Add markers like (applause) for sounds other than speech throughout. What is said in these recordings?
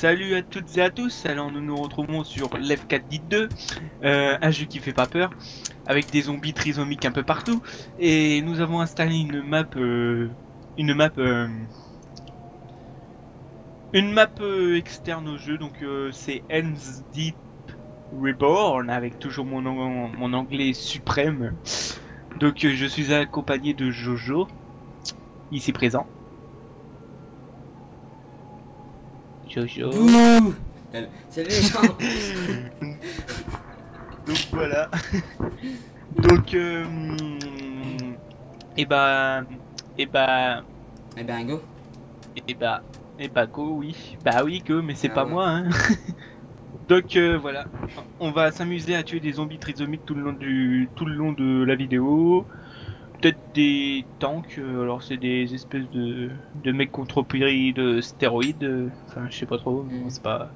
Salut à toutes et à tous, alors nous nous retrouvons sur Left 4 dit 2, euh, un jeu qui fait pas peur, avec des zombies trisomiques un peu partout, et nous avons installé une map, euh, une map, euh, une map euh, externe au jeu, donc c'est Ends Deep Reborn, avec toujours mon, an- mon anglais suprême, donc je suis accompagné de Jojo, ici présent. Jojo. Bouh Salut les gens (laughs) Donc voilà. Donc euh, et bah et bah Eh ben go et bah et bah go oui. Bah oui go mais c'est Ah pas ouais. moi hein. (laughs) Donc euh, voilà, on va s'amuser à tuer des zombies trisomiques tout le long du tout le long de la vidéo. Peut-être des tanks, euh, alors c'est des espèces de, de mecs contrepris de stéroïdes, euh, enfin je sais pas trop, Mhm. c'est pas...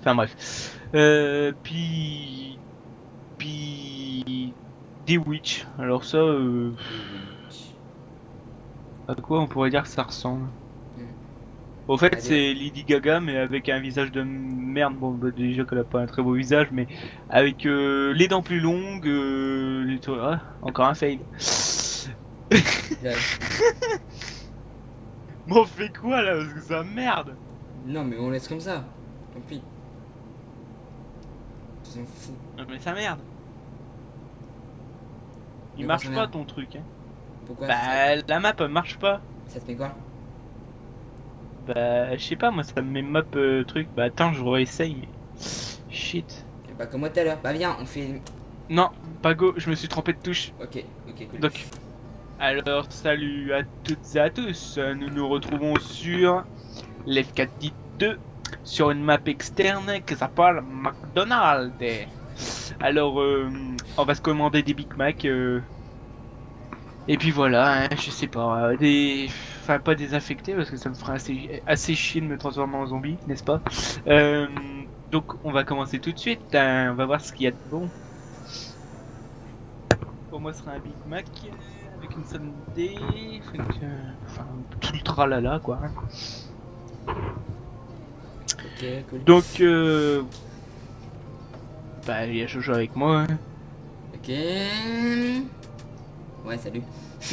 Enfin bref. Euh, puis... Puis... Des witch, alors ça, euh, à quoi on pourrait dire que ça ressemble? Mhm. Au fait, c'est Lady Gaga, mais avec un visage de merde. Bon, bah, déjà qu'elle a pas un très beau visage, mais avec euh, les dents plus longues. Euh, les ah, encore un fail. Mais on fait quoi là Parce que ça merde Non mais on laisse comme ça Tant pis On s'en fout Non, Mais ça merde Il Mais marche pas merde. ton truc. Hein. Pourquoi Bah, la map elle marche pas. ça, te met quoi? Bah, je sais pas, moi ça me met map euh, truc. Bah, attends, je réessaye. mais- Shit. Bah comme moi tout à l'heure Bah viens on fait Non, pas go, je me suis trompé de touche. Ok ok cool Donc, alors salut à toutes et à tous, nous nous retrouvons sur l'F4 dit 2 sur une map externe qui s'appelle McDonald's. Alors, euh, on va se commander des Big Mac. euh, et puis voilà, hein, je sais pas, euh, des... Enfin, pas désinfectés parce que ça me ferait assez, assez chier de me transformer en zombie, n'est-ce pas? Euh, Donc, on va commencer tout de suite, hein, on va voir ce qu'il y a de bon. Pour moi, ce sera un Big Mac euh, une sundae, fait que, enfin, tout le tralala quoi. Ok cool Donc, euh... bah, il y a Jojo avec moi. hein. Ok Ouais salut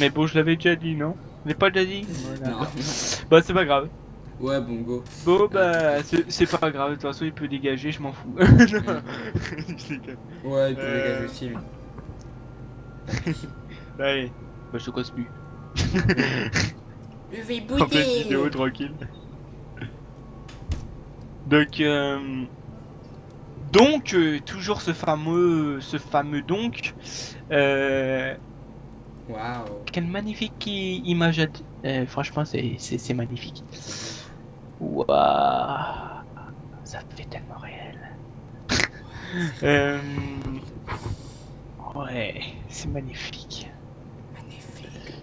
Mais bon, je l'avais déjà dit, non? Je l'ai pas déjà dit? (laughs) Voilà. Non Bah, c'est pas grave. Ouais bon go Bon, bah, c'est c'est pas grave. De toute façon, il peut dégager, je m'en fous. (laughs) Ouais il peut Euh. (laughs) dégager aussi lui Allez, bah, je te casse plus. (laughs) Je vais (laughs) en vidéo, tranquille. Donc, euh, donc, euh, toujours ce fameux, ce fameux donc. Euh, Waouh quelle magnifique image. euh, franchement, c'est magnifique. Waouh, ça fait tellement réel. (laughs) Ouais, c'est magnifique.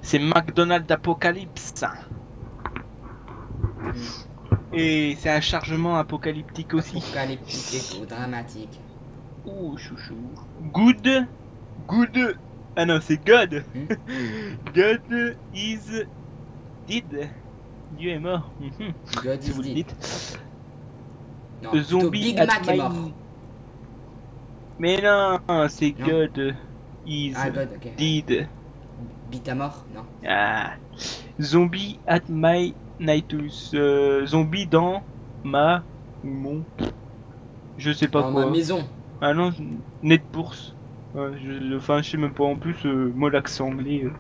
C'est McDonald's Apocalypse. Et c'est un chargement apocalyptique aussi. Apocalyptique et dramatique Ouh, chouchou. Good. Good. Ah non, c'est God. Hmm. (laughs) God is dead. Dieu est mort. Mhm, God si is vous le dead dites. Non, zombie Big Mac est mort Mais non, c'est. God is Ah God ok dead. Bita mort Non? Ah. Zombie at my nightus. Euh, zombie dans ma ou mon. Je sais pas Dans quoi. ma maison Ah non, net bourse. Ouais, je, enfin, je sais même pas en plus, euh, moi l'accent anglais. euh.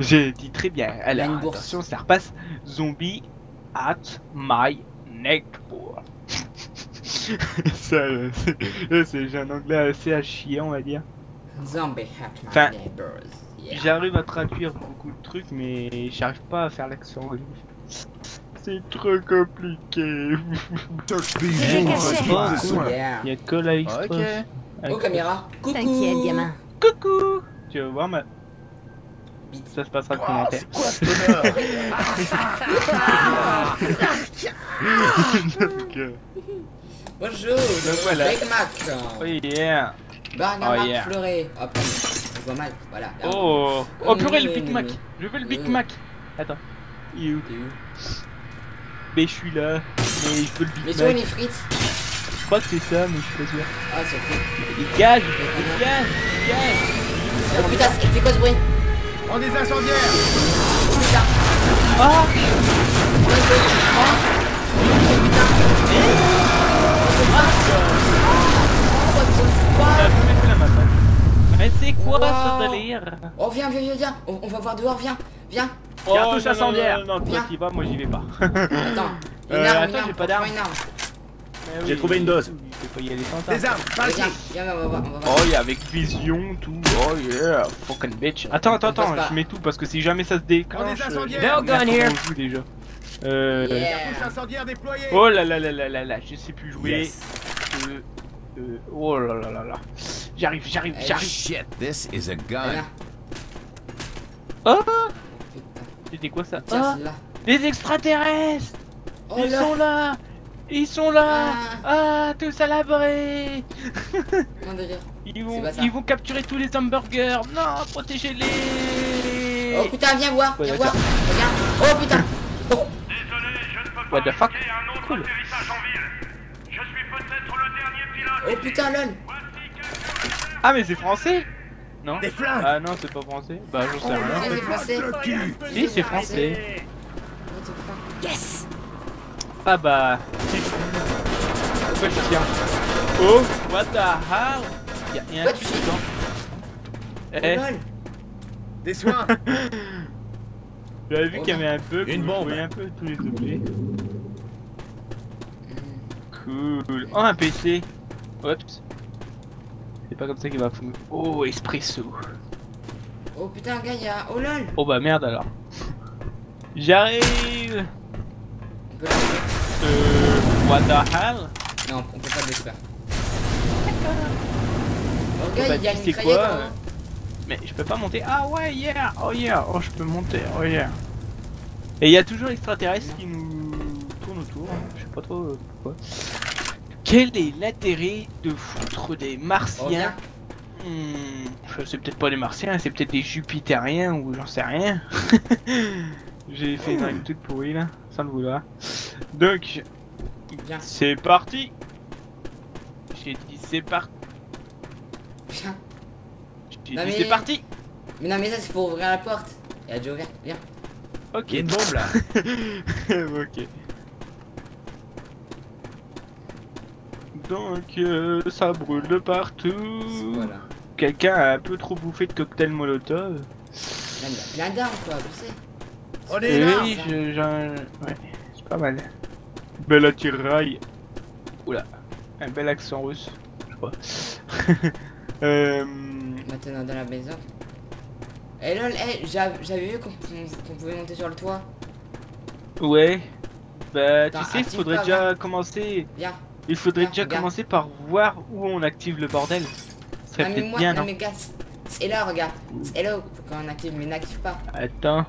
J'ai dit très bien. Alors, attention, ça repasse. Zombie at my netboard. (laughs) ça, c'est- j'ai un anglais assez à chier, on va dire. Zombie hack my Enfin, neighbors. J'arrive à traduire beaucoup de trucs, mais j'arrive pas à faire l'accent anglais. C'est trop compliqué. Il y a que la. Ok. Oh caméra Coucou T'inquiète, gamin. Coucou Tu vas voir ma... Ça se passera Wow, commentaire. c'est quoi ce (laughs) Bonjour Mac Oh yeah Oh, Mac yeah. Vois mal Voilà Oh Oh purée le Big Mac Je veux le Big. Mac Attends. Il est où T'es où Mais je suis là. mais je peux le Mais Big sur Mac. les frites. Je crois que c'est ça, mais je suis pas sûr. Ah, c'est frites. Il gage, il gage, il gage. Oh putain, c'est quoi ce bruit On des incendiaires Oh putain. Ah ce bruit Oh putain. What the On a fuck pu mettre la map. hein. Mais c'est quoi Wow. ce délire Oh viens, viens, viens, viens. On, on va voir dehors, viens. Viens. Oh, Cartouche non, incendiaire. Non, non, non, toi Viens. t'y vas, moi j'y vais pas. (laughs) Attends. Une Euh, arme, attends, une arme. j'ai pas d'arme. J'ai trouvé une dose. Des armes, par Viens, ici viens, on va voir. On va voir. Oh, yeah, avec vision, tout. Oh yeah, fucking bitch. Attends, attends, attends, je mets tout parce que si jamais ça se déclenche. On est euh, No gun here. on joue déjà. Euh. Yeah. Oh là là là là là là, je sais plus jouer. Yes. Euh, euh, oh là là là là. J'arrive, j'arrive, Eh, j'arrive. Shit, this is a gun. Oh. C'était quoi ça Tiens, Ah celle-là. Les extraterrestres Oh Ils là. sont là Ils sont là Ah, tous à l'abri. Ils vont, ils vont capturer tous les hamburgers Non, protégez-les Oh putain, viens voir. Ouais, Viens d'accord. voir. Regarde. Oh putain. Oh. Désolé, je ne peux What pas the fuck un autre Cool. en ville. Je suis peut-être le dernier pilote. Oh putain, lol. Ah, mais c'est français Non Des flingues Ah non, c'est pas français Bah, j'en sais Oh, rien. c'est français. Le cul Si, c'est français. What the fuck. Yes. Ah bah... Pourquoi je tiens Oh, what the hell? Y'a y a un sais. dedans. Eh. Des soins (laughs) j'avais vu qu'il y avait un bug, Une bombe. un peu tous les objets. Cool. Oh, un PC. Oups. C'est pas comme ça qu'il va fonctionner. Oh, espresso. Oh putain, gars, y'a. Oh lol. Oh bah merde alors. J'arrive Euh... What the hell? Non, on peut pas le détruire. Oh Bah, il y a une sais mitraillette. quoi, hein. euh, Mais je peux pas monter. Ah ouais, yeah Oh yeah Oh, je peux monter. Oh yeah Et il y a toujours l'extraterrestre qui nous tourne autour. Je sais pas trop euh, pourquoi. Quel est l'intérêt de foutre des Oh martiens. Hmm, je sais peut-être pas des martiens, c'est peut-être des jupitériens ou j'en sais rien. (laughs) J'ai fait une règle toute pourrie là, sans le vouloir. Donc, c'est parti J'ai dit c'est parti Viens. J'ai Non, dit mais- c'est parti Mais non, mais ça c'est pour ouvrir la porte. Il a déjà ouvert. Viens. Ok. Il y a une bombe là. (laughs) ok. Donc, euh, ça brûle de partout. Voilà. Quelqu'un a un peu trop bouffé de cocktail molotov. Là, il y a plein d'armes, quoi, tu sais. On Eh est là oui, je- j'en... Ouais, c'est pas mal. Bel attirail. Oula, un bel accent russe, je crois. (laughs) euh... Maintenant dans la maison. Eh lol, eh, j'av- j'avais vu qu'on pouvait monter sur le toit. Ouais. Bah, Attends, tu sais, il faudrait pas, déjà commencer... Viens. Il faudrait Viens, déjà regarde. commencer par voir où on active le bordel. Ce serait Ah, peut-être bien, non, non mais gars, c'est- là, regarde. C'est là quand on active, mais n'active pas. Attends,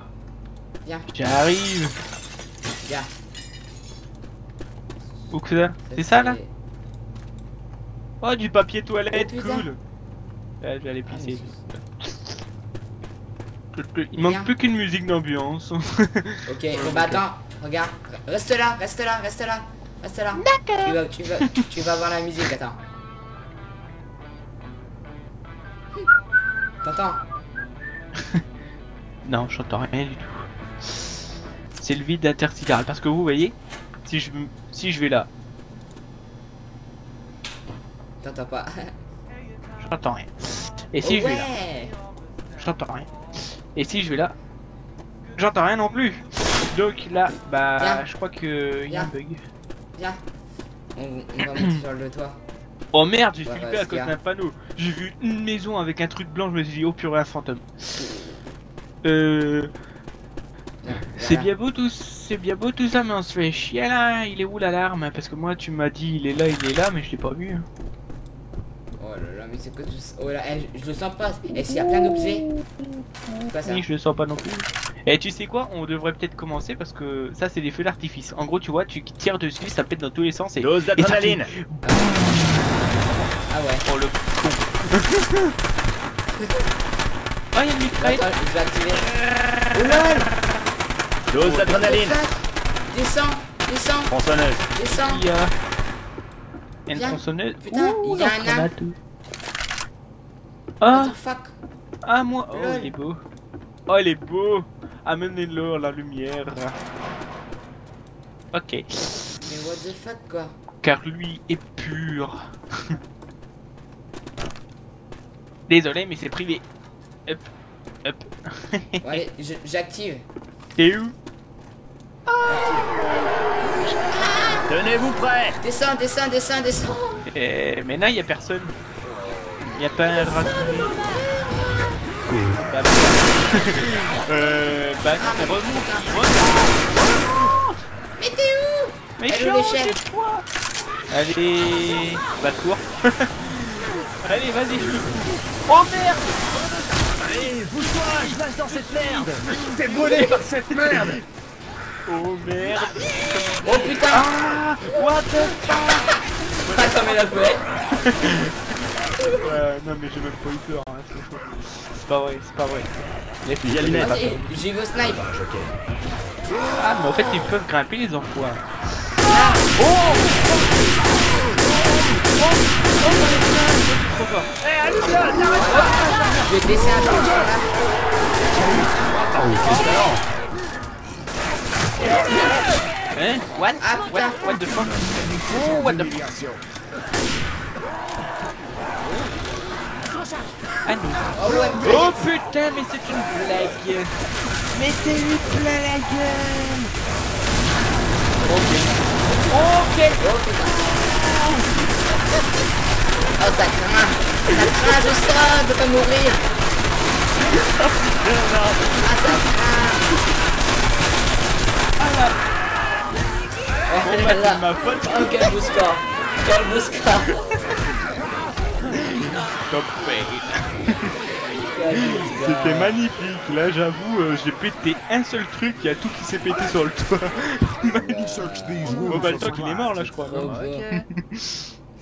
Viens, j'arrive. viens. Où que ça C'est ça, là Oh, du papier toilette, Oh, cool. Là, je vais aller Ah, pisser. mais Il manque Viens. plus qu'une musique d'ambiance. (laughs) Ok, bon bah attends, regarde. Reste là, reste là, reste là. Reste là. Tu vas, tu vas, tu vas voir la musique, attends. T'entends? (laughs) Non, j'entends rien du tout. C'est le vide intersidéral. Parce que vous voyez, si je, si je vais là, T'entends pas. (laughs) j'entends rien. Et si Oh je vais là, j'entends rien. Et si je vais là, j'entends rien non plus. Donc là, bah, je crois que y a un Viens. bug. Viens. On, on va monter sur le toit. (coughs) Oh merde, j'ai flippé à cause c'est d'un panneau. J'ai vu une maison avec un truc blanc, je me suis dit, oh purée, un fantôme. Euh. C'est bien beau tout, c'est bien beau tout ça, mais on se fait chier là. Il est où l'alarme? Parce que moi, tu m'as dit, il est là, il est là, mais je l'ai pas vu. hein. Oh là là, mais c'est que tout ça. Oh là, eh, je, je le sens pas. Et s'il y a plein d'objets pas ça. Oui, je le sens pas non plus. Et tu sais quoi On devrait peut-être commencer parce que ça, c'est des feux d'artifice. En gros, tu vois, tu tires dessus, ça pète dans tous les sens et. Dose d'adrénaline. Ah ouais. Oh le con. (laughs) Ah, il y a une mitraille. Attends, je vais activer. Oh lol Dose d'adrénaline. Descends descends, Tronçonneuse. descends. Il y a une Viens. tronçonneuse. Putain, Ouh, il y a un âne. Ah, the fuck? Ah moi. Oh, il est beau. Oh, il est beau. Amenez-le à la lumière. Ok. Mais what the fuck quoi? Car lui est pur. (laughs) Désolé, mais c'est privé. Hop, hop. Bon allez, j'active. T'es où? Tenez-vous prêts. Descends, descends, descends, descends. Eh, Mais là, il y a personne. Il y a pas un rat. (laughs) Euh, bah non, mais remonte. remonte. Mais t'es où? Mais l'échelle de toi. Allez, bah cours. (laughs) Allez, vas-y, je. Oh merde Allez, bouge-toi, je nage dans cette merde. T'es brûlé par cette merde. Oh merde Oh putain Ah What the fuck Pas comme elle a fait. Ouais, non mais j'ai même pas eu peur, hein, c'est faux. C'est pas vrai, c'est pas vrai. Les Il y a le nez. Vas-y, j'y vais au snipe. Ah, mais en fait, ils peuvent grimper les enfoirés. Trop fort. Je vais te laisser un peu là. Hein? What? Ah, What, what the fuck? Oh, what the fuck? Ah non. Oh Oh putain, mais c'est une blague Mais t'es eu plein la gueule Ok. Ok. Oh ça craint. Ça craint, je sens de pas mourir. (laughs) Ah ça craint. Oh ma faute Oh quel beau score. Quel beau score. Top. C'était magnifique, là j'avoue, euh, j'ai pété un seul truc, il y a tout qui s'est pété sur le toit. (laughs) Bon bah le toit il est mort là je crois. Oh.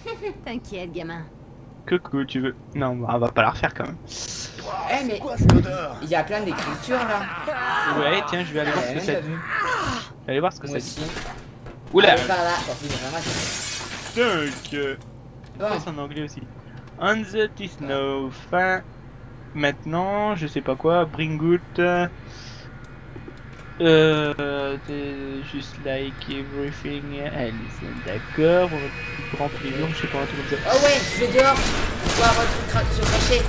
(laughs) T'inquiète, gamin. Coucou, tu veux? Non, bah, on va pas la refaire quand même. Eh mais il y a plein d'écritures là. Ouais, tiens, je vais aller voir ce que ça dit. Aller voir ce que aussi. Oula Allez par là. Oh, Donc, euh, ça, c'est en anglais aussi. On the snow, fin. Maintenant, je sais pas quoi, bring good. euh, Euh, just like everything else. D'accord, on va grand plaisir, je sais pas, un truc comme ça. Oh ouais, je vais dehors. Pour pouvoir se cra- se cacher.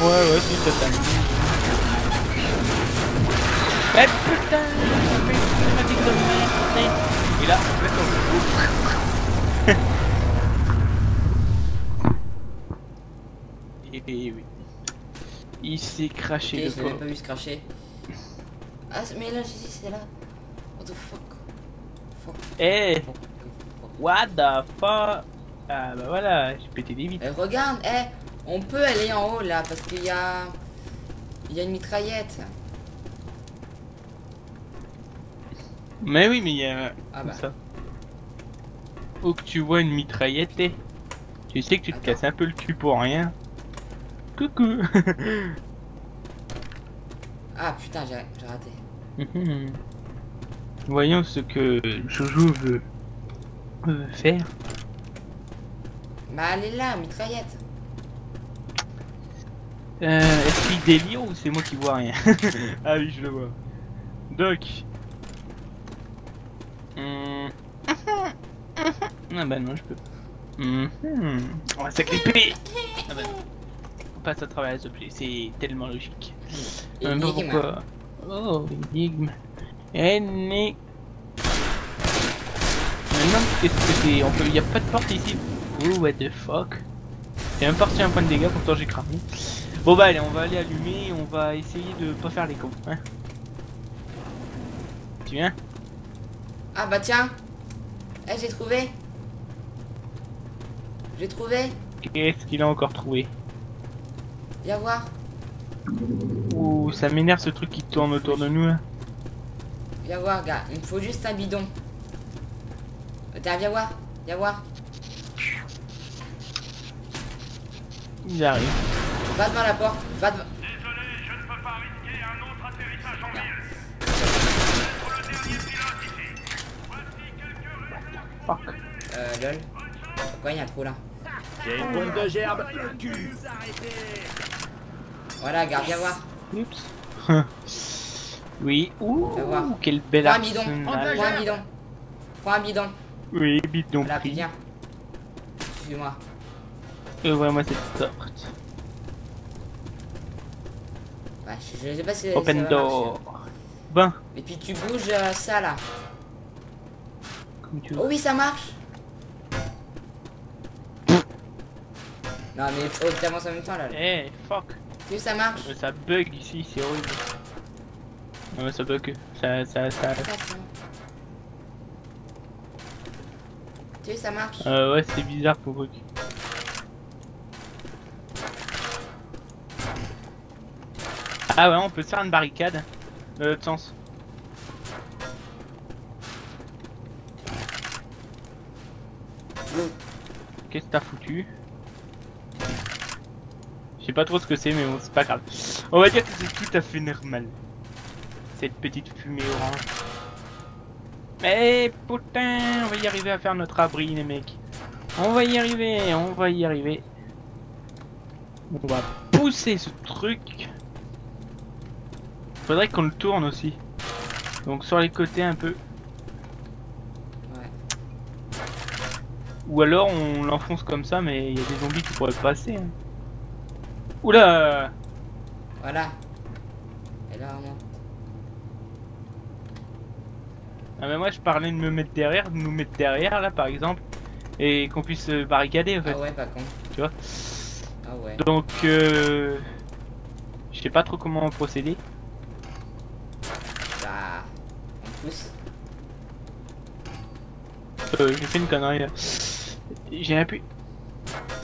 Ouais, ouais, si, ça t'amuse. Eh putain, Et là, Et et oui. Il s'est craché Ok, le je pas vu se cracher. Ah, mais là, j'ai dit, c'est là. What the fuck? Fuck, Eh, fuck, fuck. what the fuck? Ah bah voilà, j'ai pété des vitres. Eh, regarde, eh, on peut aller en haut là parce qu'il y a. Il y a une mitraillette. Mais oui, mais il y a... Ah bah. ça. Ou que tu vois une mitraillette, eh, tu sais que tu te Attends. casses un peu le cul pour rien. Coucou (laughs) Ah putain, j'ai raté. (laughs) Voyons ce que Jojo veut, veut faire. Bah, elle est là, mitraillette. Euh, Est-ce qu'il délire ou c'est moi qui vois rien? (laughs) Ah oui, je le vois. Donc. Hum. Ah bah non, je peux. Hum. On va s'agripper Ah bah non. On passe à travers te plaît, c'est tellement logique. Euh, mais Énigme. pourquoi Oh, énigme. Énigme. Maintenant, qu'est-ce que c'est On peut. Y a pas de porte ici? Oh, what the fuck? J'ai même reçu un point de dégâts, pourtant j'ai cramé. Bon bah allez, on va aller allumer et on va essayer de pas faire les cons. Hein tu viens? Ah bah tiens. Eh, j'ai trouvé. J'ai trouvé. Qu'est-ce qu'il a encore trouvé? Viens voir. Ouh, ça m'énerve ce truc qui tourne autour de nous. hein. Viens voir, gars. Il me faut juste un bidon. Tiens, viens voir. Viens voir. Il arrive. Va devant la porte. Va devant. Euh, lol. Pourquoi il y a un trou là J'ai une bombe de gerbe. Voilà, garde, viens voir. Oups. (laughs) oui. Ouh, voir. quel bel Prends un bidon. Prends un bidon. Prends un bidon. Oui, bidon Voilà, pris. viens. Suis-moi. Ouvre-moi cette porte. Ouais, je, je sais pas si ça Open va door. Ben, Et puis tu bouges euh, ça là. comme tu Oh veux. oui, ça marche. Non mais faut que t'avances en même temps là. Eh, fuck. Tu veux ça marche Mais Ça bug ici, c'est horrible. Non mais ça bug. Ça, ça, ça. Tu veux ça marche Euh, ouais, c'est bizarre pour bug. Ah ouais, on peut se faire une barricade. Dans l'autre sens. Qu'est-ce que t'as foutu? Je sais pas trop ce que c'est, mais bon, c'est pas grave. On va dire que c'est tout à fait normal. Cette petite fumée orange. Mais putain, on va y arriver à faire notre abri, les mecs. On va y arriver, on va y arriver. On va pousser ce truc. Faudrait qu'on le tourne aussi. Donc sur les côtés un peu. Ou alors on l'enfonce comme ça, mais il y a des zombies qui pourraient passer. hein. Oula Voilà. Et là on monte. ah, mais Moi je parlais de me mettre derrière, de nous mettre derrière là par exemple. Et qu'on puisse se barricader en fait. Ah ouais, pas con. Tu vois Ah ouais. Donc euh... Je sais pas trop comment procéder. Bah. On pousse. Euh, j'ai fait une connerie là. J'ai appuyé.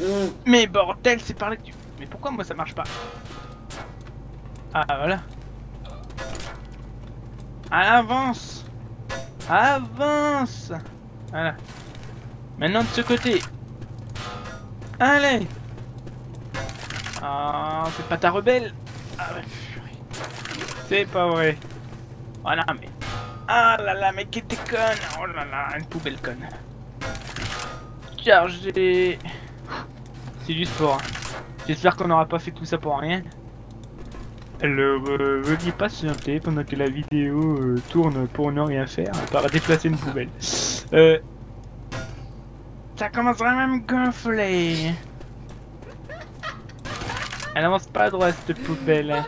Mmh. Mais bordel, c'est par là que tu... Mais pourquoi moi ça marche pas Ah voilà. Avance Avance Voilà. Maintenant de ce côté. Allez Ah, c'est pas ta rebelle Ah. C'est pas vrai. Voilà, mais... Ah là là, mais qui était conne Oh là là, une poubelle conne. Chargé C'est juste pour... hein. J'espère qu'on n'aura pas fait tout ça pour rien. Alors, euh, veuillez patienter pendant que la vidéo euh, tourne pour ne rien faire, à part déplacer une poubelle. Euh... Ça commence à même gonfler. Elle avance pas à droite cette poubelle. hein.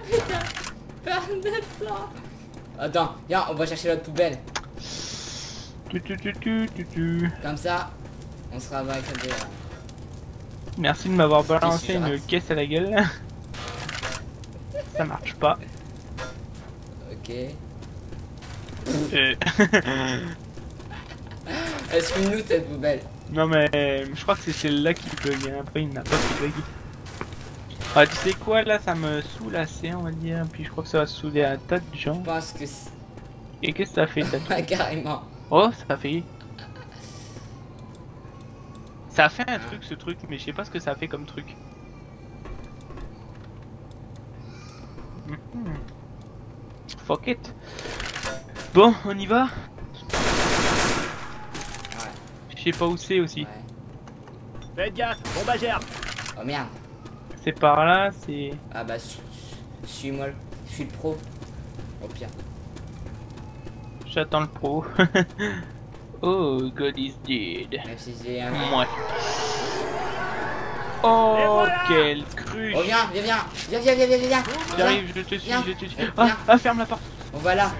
Attends, viens, on va chercher l'autre poubelle. Tu, tu, tu, tu, tu, tu. Comme ça, on sera là. Merci de m'avoir balancé une caisse à la gueule. Ça marche pas. Ok. Euh... (laughs) Elle se nous cette poubelle? non mais je crois que c'est celle-là qui bug. hein. Après il n'a pas qui bug. Ah tu sais quoi? Là ça me saoule assez on va dire. Puis je crois que ça va saouler un tas de gens. Je pense que. Et qu'est-ce que ça fait ça (laughs) carrément. Oh ça fait. Ça a fait un truc ce truc mais je sais pas ce que ça a fait comme truc. Mhm. Fuck it. Bon on y va Ouais. Je sais pas où c'est aussi. Ouais. Faites gaffe, bombe à gerbe. Oh merde. C'est par là, c'est... Ah bah, suis- suis-moi. le- Je suis le pro. Au pire. J'attends le pro. (laughs) oh, God is dead. Moi. Oh, quelle cruche Oh, viens, viens, viens. Viens, viens, viens, viens, viens. viens. J'arrive, je te suis, Viens. je te suis. Viens. Ah, ah, ferme la porte. On va là.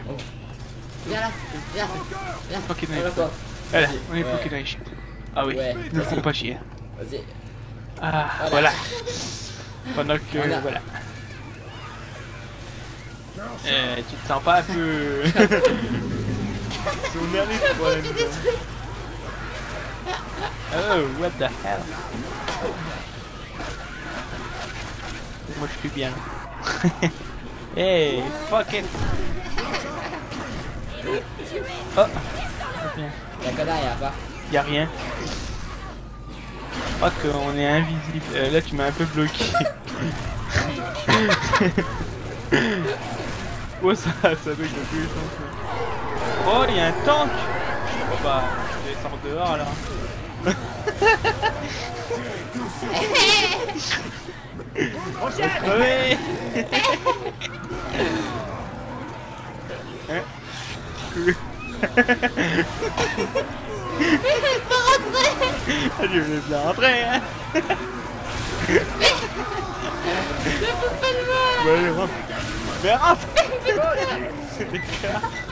Viens là. Viens. Viens. Fucking On va nice. quoi Voilà, on est riche. Ah oui, Ouais. ne font pas chier. Vas-y. Ah, Voilà. voilà. Pendant que, Voilà. voilà. Euh, tu te sens pas un peu... (laughs) Dernier problème. Oh, what the hell? Moi je suis bien. (laughs) hey, fuck it Oh y'a pas. Y a rien. Je crois qu'on est invisible. Euh, là, tu m'as un peu bloqué. (laughs) oh, ça, ça doit être le plus. Oh, il y a un tank. Oh bah, sort dehors alors. (laughs) Ouais Hein Ah, Je vais bien rentrer hein. Allez, rentre Mais rentre. (laughs) Allez, rentre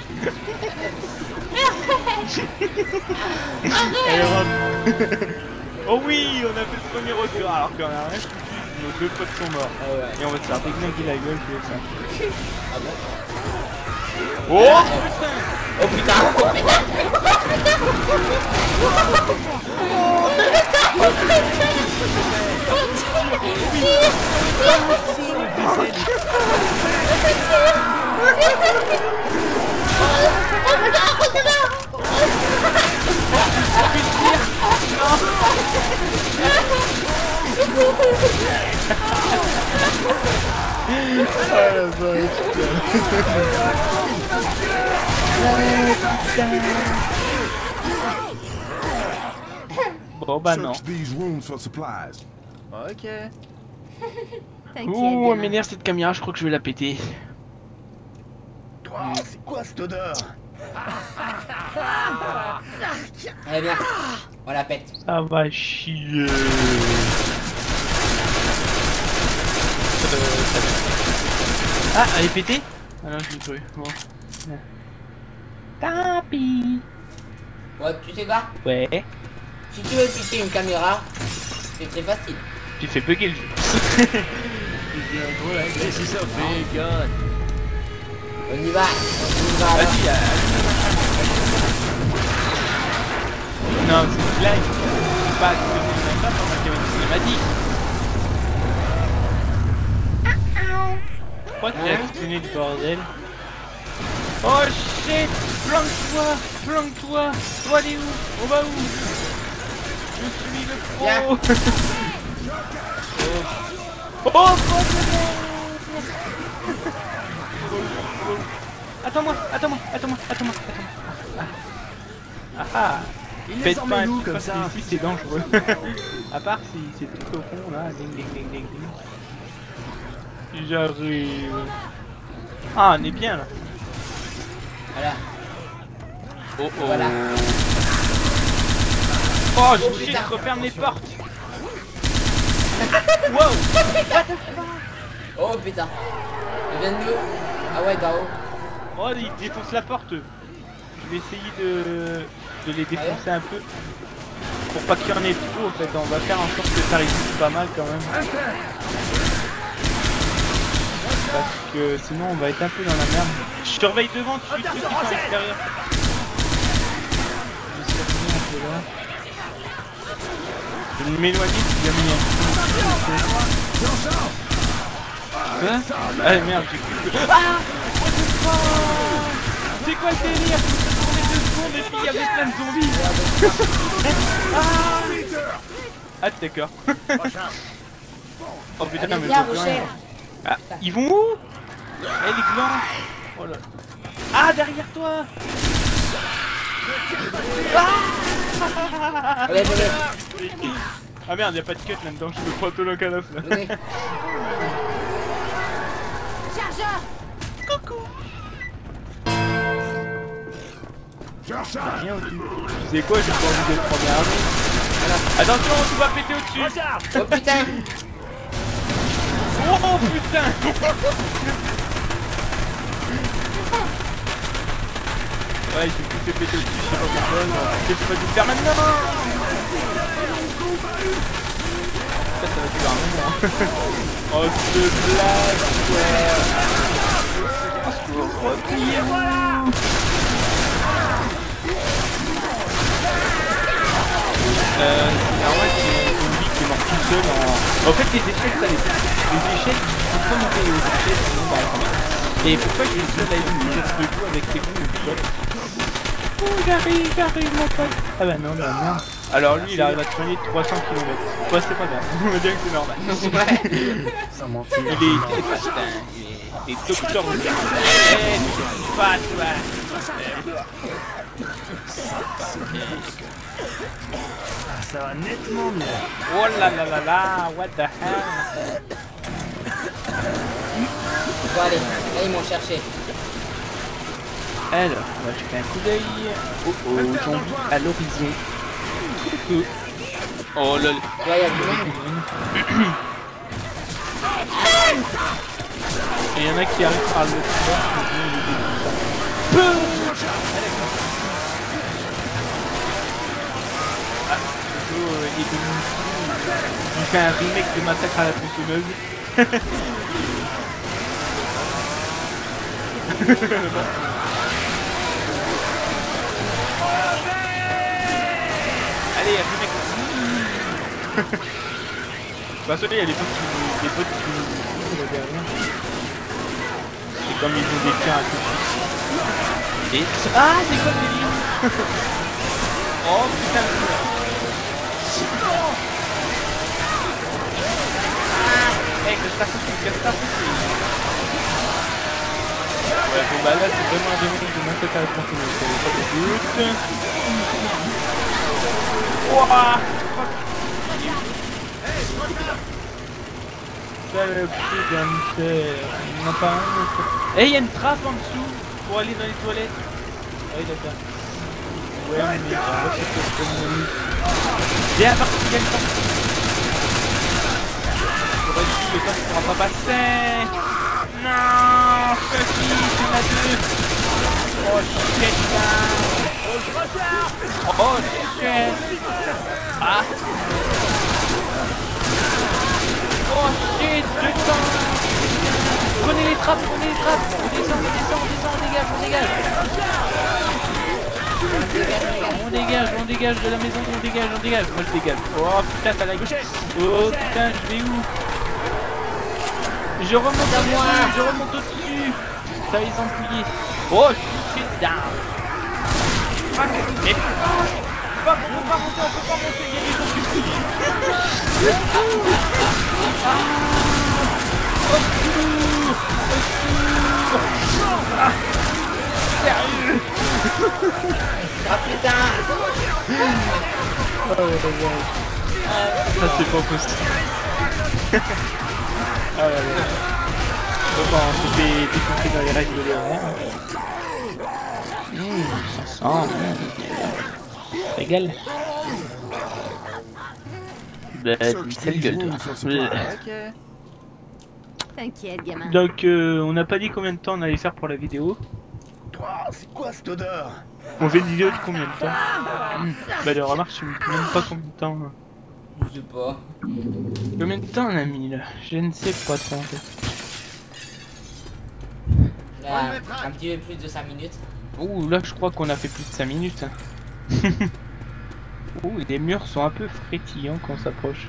Oh oui, on a fait le premier retour. Alors qu'on a rien foutu. Nos deux potes sont morts. Ah ouais. Et on va se faire déglinguer la gueule que ça. Ah bon Oh Oh putain. Oh putain. Ah la vache Bon bah non. Search these rooms for supplies. Ok. Ouh, elle m'énerve cette caméra, je crois que je vais la péter. Oh, c'est quoi cette odeur Allez viens On la pète Ça va chier. Ah, elle est pétée Ah non, je l'ai cru. Bon. Tapi. Ouais tu sais quoi Ouais. Si tu veux piquer une caméra C'est très facile Tu fais bugger le jeu. This is a big gun. On y va. On y va. Vas-y, euh, Non, c'est une blague. C'est pas que c'est pendant qu'il y avait une cinématique. Pourquoi tu as actionné le bordel. Oh shit! Planque-toi! Planque-toi! Toi, aller où On va où? Je suis le pro! Viens. (laughs) Oh, oh oh, Attends-moi, attends-moi, attends-moi, attends-moi, attends-moi. Ah ah Il les Faites pas truc comme ça ici c'est dangereux. (laughs) à part si c'est tout au fond là, ding ding ding ding ding. J'arrive. Ah, on est bien là. Voilà Oh oh. Voilà Oh, Oh, je putain. referme les portes. (laughs) wow. Oh putain Il vient de nous Ah ouais haut Oh, il défonce la porte. Je vais essayer de, les défoncer un peu. Pour pas qu'il y en ait trop en fait. On va faire en sorte que ça résiste pas mal quand même. Parce que sinon on va être un peu dans la merde. Je surveille devant, tu suis ceux qui à l'extérieur. Je vais m'éloigner si jamais il y Hein Ah merde, j'ai cru que... Ah C'est quoi le délire On est deux secondes et puis il y avait plein de zombies Ah. Ah d'accord. (laughs) oh putain, Allez mais. Ah, ils vont où? Eh les glands. Oh là Ah derrière toi. Allez venez Ah merde, y'a pas de cut là-dedans, je me prends tout le canof là. Rien. Tu sais quoi, j'ai pas envie d'être premier armée. Voilà. Attention, tout va péter au-dessus Oh putain Oh putain Ouais, j'ai tout fait péter au-dessus, je sais pas pourquoi, qu'est-ce que je vais faire maintenant Ça, ça va durer un moment. oh, ce blague, quoi Repliez-vous Euh, ouais, c'est une zombie qui est mort tout seul en... En fait, les échelles, ça, les, les échelles, il faut pas monter aux échelles, sinon, bah, ça marche. Et pourquoi j'ai le seul à être debout avec ses coups et tout ça Oh, j'arrive, j'arrive, mon pote. Ah bah non, bah merde Alors lui, il arrive à traîner 300 km. Ouais, c'est pas grave. On va dire que c'est normal. Ouais. Mentir. Il est très fast, hein. Il est, il est docteur de Eh, pas, toi. Ah, ça va nettement mieux. Oh là là là là, what the hell. Bon, allez, là, ils m'ont cherché. Alors, on va jeter un coup d'œil. Oh oh, zombie à l'horizon. Coucou. Oh là là. Là, il y a du monde. Et il y en a qui arrivent par le Ah, de- (laughs) Il fait un remake de Massacre à la tronçonneuse. (laughs) (laughs) Bah, celui, il y a des potes qui des potes qui derrière. C'est comme ils ont des à côté. Et... Ah, c'est quoi le délire Oh putain. Ah, hey, que ça fout, que fout. Ouais, bon bah là c'est vraiment un démon de massacre à la pas. Ouah Saloperie d'un terre. Il n'y en a pas un. Eh, il y a une trappe en dessous pour aller dans les toilettes. Ah oui, d'accord. Ouais, mais je vois ce que je peux me Viens, parti, viens, parti. J'aurais dit, le temps ne pourra pas passer. Non, Sophie, tu m'as deux. Oh shit, man. Oh shit. Ah. Oh shit, temps. Prenez les trappes, prenez les trappes. On descend, on descend, on descend, on dégage, on dégage. On dégage, on dégage de la maison, on dégage, on dégage. Moi je dégage. Oh putain, ça la gauche Oh putain, je vais où? Je remonte à moi Je remonte au-dessus. Ça les empouiller Oh shit, down Fuck On peut pas Ah putain pas possible. ah sent. Régale. Bah, sale gueule, toi. T'inquiète, gamin. Donc, euh, on n'a pas dit combien de temps on allait faire pour la vidéo. C'est quoi cette odeur? On fait une vidéo de combien de temps? Mmh. Bah, de remarque, je sais même pas combien de temps. Je sais pas. Combien de temps on a mis là? Je ne sais pas trop en fait. Là, un petit peu plus de 5 minutes. Ouh, là je crois qu'on a fait plus de 5 minutes. (laughs) Ouh, et les murs sont un peu frétillants quand on s'approche.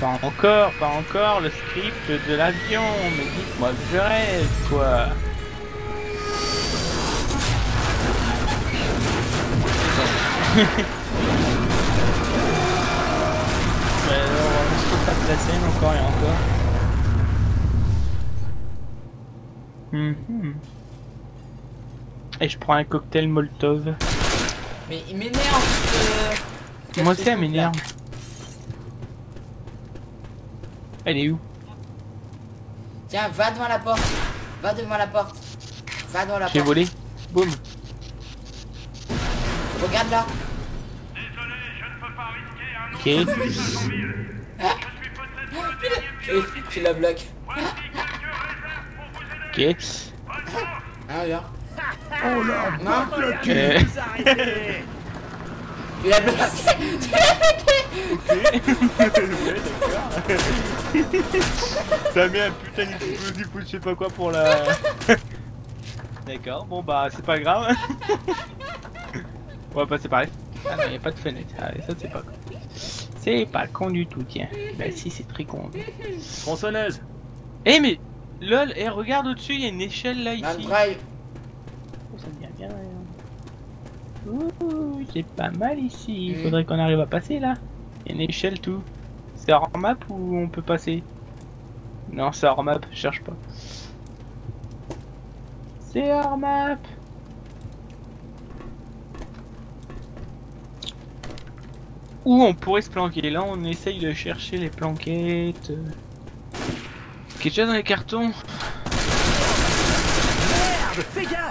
Pas encore, pas encore le script de l'avion, mais dites-moi que je rêve, quoi. (laughs) Mais alors, on se la scène encore et encore. Mhm. Et je prends un cocktail Molotov. Mais il m'énerve ce... Moi aussi, elle m'énerve. Elle est où Tiens, va devant la porte. Va devant la porte. Va devant la J'ai porte. volé. Boum. Regarde là. Désolé, je ne peux pas risquer un autre Ok. suicide en ville. Ah, Je suis peut-être le dernier tu la bloques. Ok. Ah, regarde. Oh là, Non. le cul. Euh, (laughs) Tu l'as bloqué. Tu l'as bloqué. T'as mis un putain d'explosif ou je sais pas quoi pour la... D'accord, bon bah c'est pas grave. On va passer par là. Ah non, y'a pas de fenêtre. Ah, ça c'est pas con. C'est pas con du tout, tiens. Bah si, c'est très con. Tronçonneuse Eh mais... Lol, eh regarde au-dessus, il y a une échelle là ici. drive. Oh, ça me vient bien. Ouh, c'est pas mal ici. Il Mm. faudrait qu'on arrive à passer là. Il y a une échelle tout. C'est hors map ou on peut passer? Non, c'est hors map, je cherche pas. C'est hors map. Où on pourrait se planquer Là, on essaye de chercher les planquettes. Quelque chose dans les cartons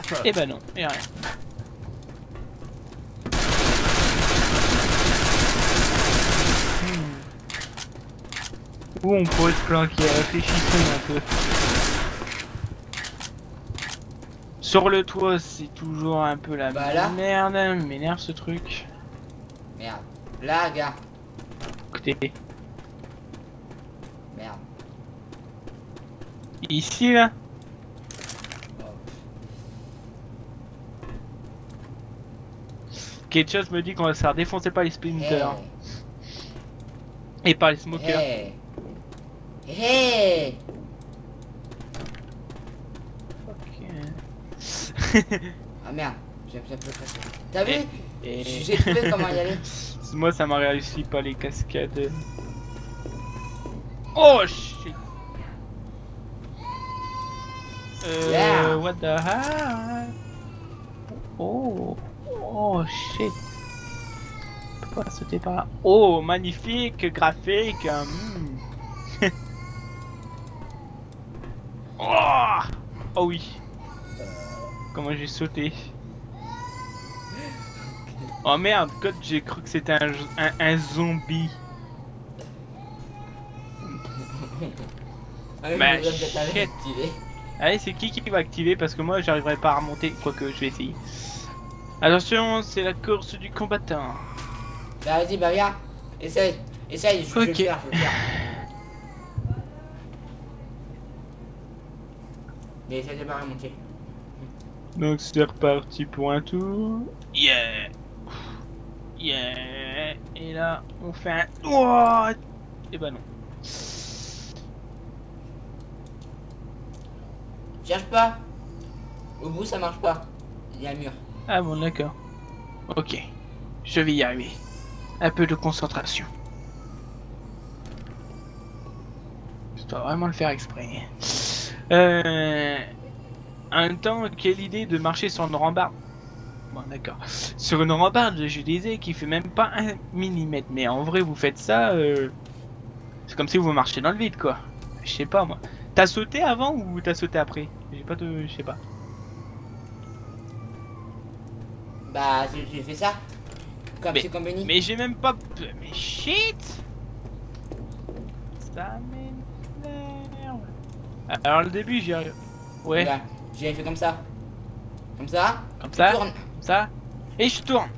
Gaffe Eh ben non, y a rien. Hmm. Où on pourrait se planquer? Réfléchissons un peu. Sur le toit, c'est toujours un peu la Bah là. merde. M'énerve ce truc. Merde. Là, gars. Écoutez, Merde. ici là. Quelque chose me dit qu'on va se faire défoncer par les splinters Hey. et par les smokers. Hey. Hey. Ok. Ah merde. J'ai plus facile. T'as vu J'ai trouvé comment y aller. (laughs) Moi ça m'a réussi pas les cascades. Oh shit. Euh, Yeah. what the heck? Oh, oh shit. Pourquoi sauter par là? Oh, magnifique graphique. hmm. (laughs) oh, oh oui. Comment j'ai sauté. Oh merde, code j'ai cru que c'était un, un, un zombie. Ah, shit. activé. Allez, c'est qui qui va activer? Parce que moi j'arriverai pas à remonter, quoique je vais essayer. Attention, c'est la course du combattant. Bah vas-y, bah viens. Essaye. Essaye, je, je vais le faire, je vais le faire. Mais essaye de pas remonter. Donc c'est reparti pour un tour. Yeah Yeah Et là, on fait un... Oh Et bah non. Cherche pas. Au bout, ça marche pas. Il y a un mur. Ah bon, d'accord. Ok. Je vais y arriver. Un peu de concentration. Je dois vraiment le faire exprès. Euh... En même temps, quelle idée de marcher sur une rambarde? Bon, d'accord. Sur une rambarde, je disais qui fait même pas un millimètre. Mais en vrai, vous faites ça... euh, C'est comme si vous marchiez dans le vide, quoi. Je sais pas, moi. T'as sauté avant ou t'as sauté après? J'ai pas de... Je sais pas. Bah, j'ai j'ai fait ça. Comme Mais- c'est convenu. Mais j'ai même pas... Mais shit Ça m'énerve. Alors le début j'y arrive. Ouais, Regarde, j'ai fait comme ça. Comme ça. comme ça, comme ça. Et je tourne.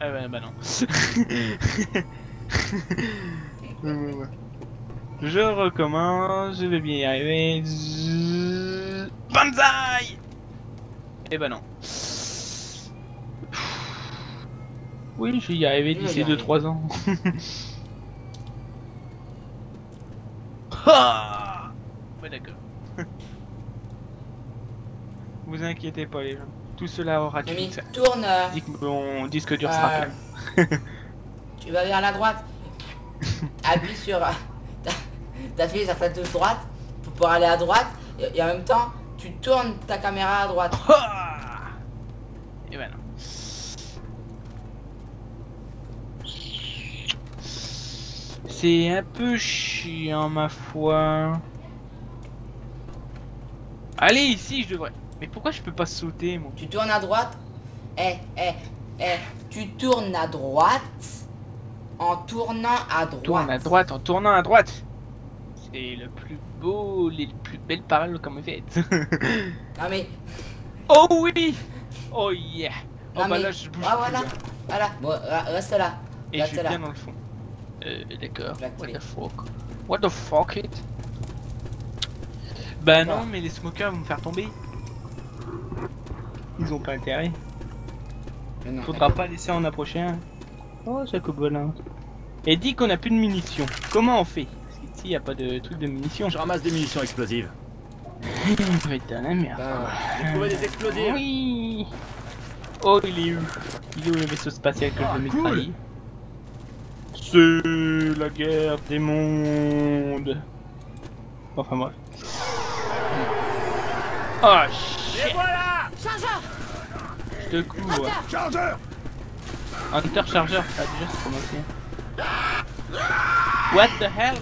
Ah bah, bah non. (laughs) Je recommence, je vais bien y arriver. Banzai Et bah non. Oui, je vais y arriver Tu vas y d'ici arriver. 2-3 ans. Ah (laughs) ouais, d'accord. (laughs) Vous inquiétez pas, les gens. Tout cela aura Mimi, fin. tourne. Dis que mon disque dur sera Euh, plein. Tu vas vers la droite. (laughs) Appuie sur. euh, t'as- T'appuies sur ta touche droite pour pouvoir aller à droite. Et, et en même temps, tu tournes ta caméra à droite. Ah Et ben non. C'est un peu chiant, ma foi. Allez, ici, je devrais. Mais pourquoi je peux pas sauter, moi Tu tournes à droite? Eh, eh, eh. Tu tournes à droite en tournant à droite. Tourne à droite en tournant à droite. C'est le plus beau, les plus belles paroles qu'on me faites. (laughs) Non mais. oh oui Oh yeah Oh Non bah mais. là, je bouge ah voilà. là. Voilà. Bon, re- reste là. Et je Reste suis là. bien dans le fond. Euh, d'accord. What the fuck? What the fuck it? Bah non, mais les smokers vont me faire tomber. Ils ont pas intérêt. Mais non, Faudra pas laisser en approcher un. Oh, ça coupe volante. Et dit qu'on a plus de munitions. Comment on fait? Parce qu'ici, y a pas de truc de munitions. Je ramasse des munitions explosives. (laughs) La merde. Bah, J'ai trouvé des explosifs. Oui Oh, il est où? Il est où le vaisseau spatial que Ah, je vais cool. Trahir C'est la guerre des mondes. Enfin bref. Oh shit, Chargeur je te! Hunter Charger, ça a déjà. What the hell?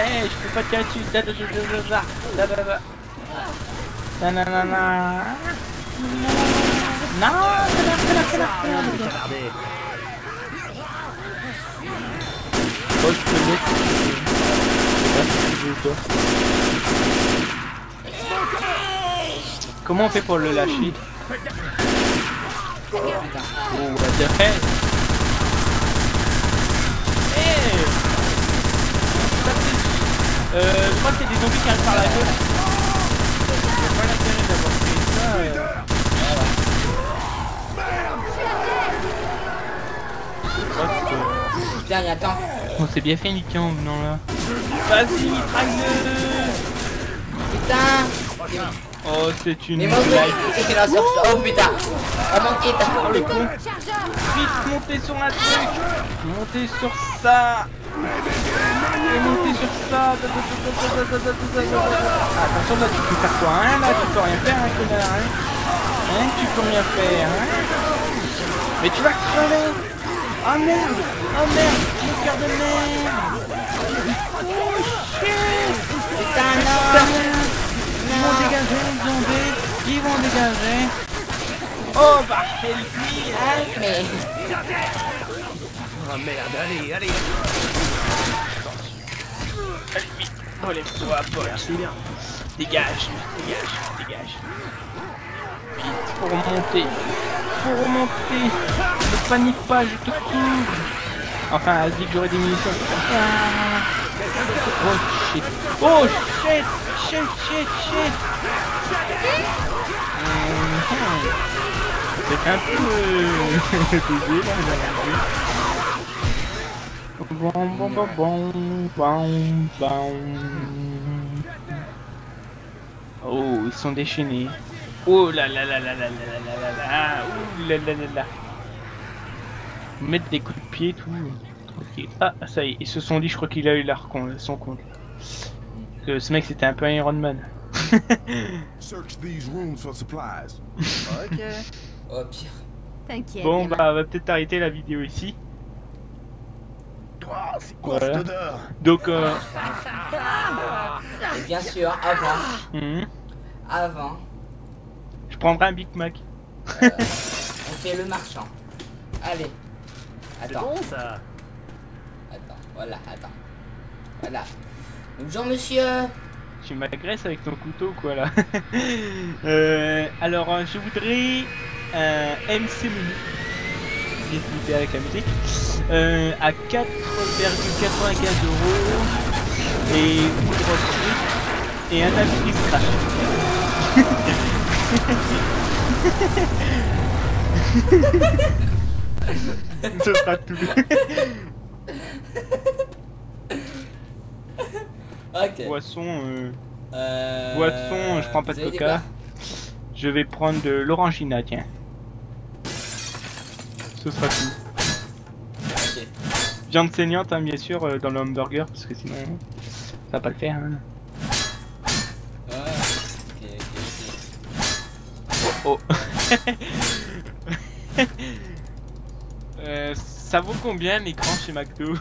Eh, je peux pas tirer dessus. Da, Non. Oh, je peux mettre. Je sais pas si tu. Comment on fait pour le lâcher? Putain. Oh, what the hell Eh Euh, je crois que c'est des zombies qui arrivent par la gauche. Y'a pas l'intérêt d'avoir fait ça. euh. putain, attends. On s'est bien fait niquer en venant là. Vas-y, traque Putain. Oh, c'est une. Mais. Oh putain. Oh mon kit Oh le con Vite, montez sur un truc. Montez sur ça. Montez sur ça. Attention, là, tu peux faire quoi Hein, là, tu peux rien faire, hein, connard, hein. Hein, tu peux rien faire, hein. Mais tu vas crever. Oh merde Oh merde Mon cœur de merde Oh shit Putain, non Ils vont dégager les zombies Ils vont dégager Oh bah help hein. Help me Oh merde, allez, allez. Relève-toi, Paul. Merci bien. Dégage, dégage, dégage. Vite, faut remonter. Faut remonter. Ne panique pas, je te couvre. Enfin, elle dit que j'aurai des munitions. Ah. Oh shit. Oh shit, shit, shit, shit. Mhm. C'est un peu... Désolé, là, j'ai Bon, bon, bon, bon, bon, bon. Oh, ils sont déchaînés. Oh là là là là là là là là là là. Ouh là là là là. Mettre des coups de pied, tout. Tranquille. Ah, ça y est, ils se sont dit, je crois qu'il a eu leur con, son compte. Que ce mec c'était un peu un Iron Man. Search these rooms for supplies. Ok. Oh pire. T'inquiète. Bon, bah, on va peut-être arrêter la vidéo ici. Toi, c'est quoi Voilà. cette odeur Donc, euh, Et bien sûr, avant, hmm, avant, je prendrai un Big Mac. on fait le marchand. Allez. Attends, bon ça attends, voilà, attends. Voilà. Bonjour monsieur. Tu m'agresses avec ton couteau, quoi, là. (laughs) euh, alors, euh, je voudrais un MC menu. J'ai flippé avec la musique. Euh, à 4,95 euros. Et une grosse. Et un abri (laughs) Ce sera tout. Ok. Boisson, euh, Euh... boisson, je prends pas de coca. Je vais prendre de l'orangina, tiens. Ce sera tout. Viande saignante, hein, bien sûr, euh, dans le hamburger, parce que sinon, ça va pas le faire. Hein. Oh. (laughs) Euh, ça vaut combien l'écran chez McDo (laughs)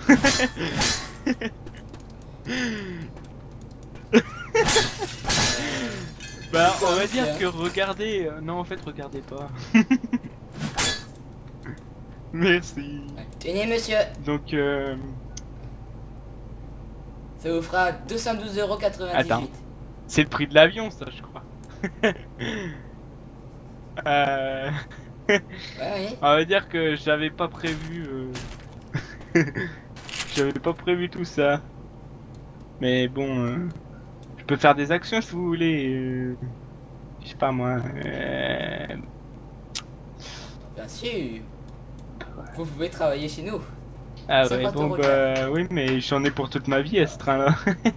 Bah, on va dire que regardez. euh, non, en fait, regardez pas. (laughs) Merci. Tenez monsieur, Donc, euh, ça vous fera 212,98€. Attends. c'est le prix de l'avion, ça, je crois. Euh, Ouais, (laughs) on va dire que j'avais pas prévu. euh, (laughs) j'avais pas prévu tout ça. Mais bon, euh, je peux faire des actions si vous voulez. euh, Je sais pas moi. euh, Bien sûr. Vous pouvez travailler chez nous. Ah ouais, 50 bon bah oui, mais j'en ai pour toute ma vie à ce train-là. (laughs)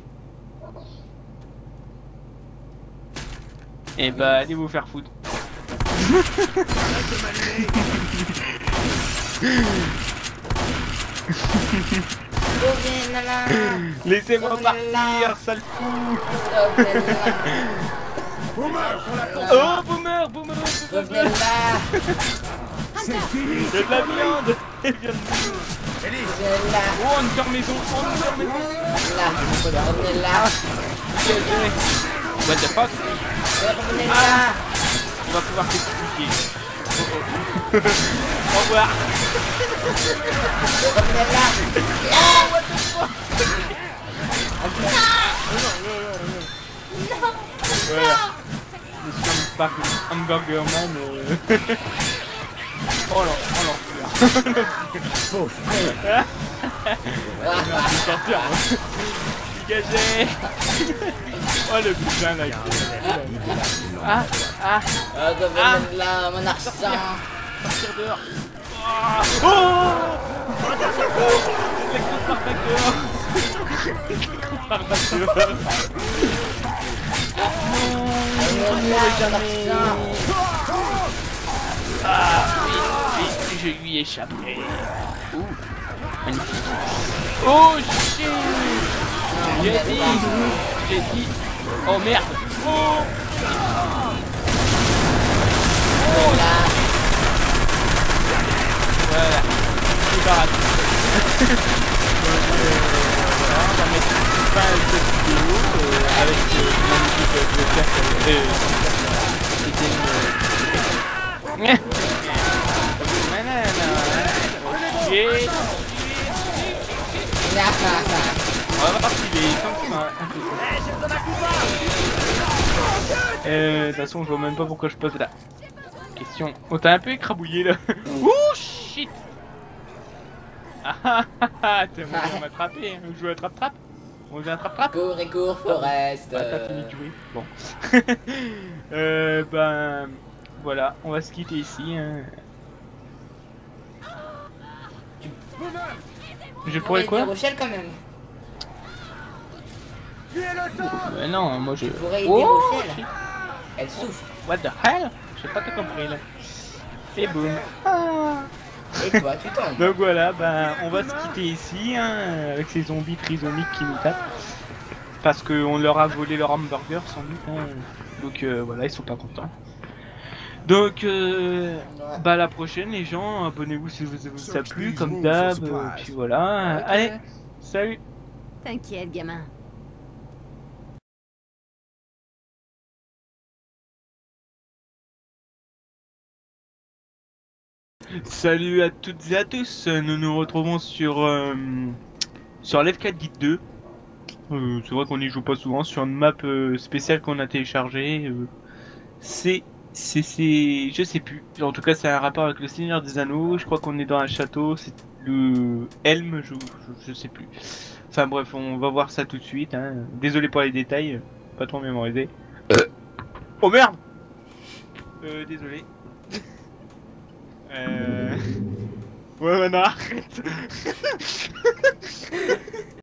Et bah allez vous faire foutre. Laissez-moi partir, sale fou. Là Oh, boomer, boomer, boomer C'est fini. De la viande. Elle vient de nous. Reviens là. Oh, une cœur maison, cœur maison Là. Reviens là What the fuck? Revenez là On va pouvoir t'expliquer. Oh, (laughs) oh. Au revoir Revenez là Voilà. Je suis un parc hamburger man. euh. oh là, oh l'enfer. Merde, je vais sortir. Hein. Oh le putain là. Ah, ah, Euh, Revenez là, mon argent sortir dehors. Ah. Oh back dehors. Dehors. Ah, je lui ai échappé. Ouh, magnifique. Oh shit J'ai dit, j'ai dit. Oh merde Oh Revenez là Voilà, c'est. Donc euh, voilà, on va mettre fin à cette vidéo euh, avec. Euh, c'était une... Ok. Là On va voir s'il est enfin un peu Euh, de toute façon, je vois même pas pourquoi je pose la question. On t'a un peu écrabouillé là. (laughs) Ouh, shit Ah ah ah ah, t'es on va m'attraper, hein. On joue à trap-trap On joue à trap-trap Cours et cours, Forest Ah, t'as fini de jouer. Bon. (laughs) euh, ben, voilà, on va se quitter ici. hein. Je pourrais quoi Rochelle quand même Non, moi je... pourrais aider Oh, Rochelle. Elle souffre What the hell? J'ai pas tout compris là. Et boum. Ah. Et toi, tu tombes Donc voilà, ben on va se quitter ici hein, avec ces zombies trisomiques qui nous tapent. Parce qu'on leur a volé leur hamburger sans doute. hein. Donc euh, voilà, ils sont pas contents. Donc euh, bah à la prochaine les gens, abonnez-vous si vous vous ça a plu comme d'hab. Puis voilà. Allez, salut T'inquiète, gamin. Salut à toutes et à tous, nous nous retrouvons sur euh, sur l'F4 Guide 2. Euh, c'est vrai qu'on y joue pas souvent sur une map euh, spéciale qu'on a téléchargée. euh, c'est c'est c'est je sais plus. En tout cas, c'est un rapport avec le Seigneur des Anneaux. Je crois qu'on est dans un château. C'est le Helm, je, je je sais plus. Enfin bref, on va voir ça tout de suite. Hein. Désolé pour les détails, pas trop mémorisé. Oh merde. Euh, désolé. (laughs) Euh... Ouais, maintenant arrête (laughs)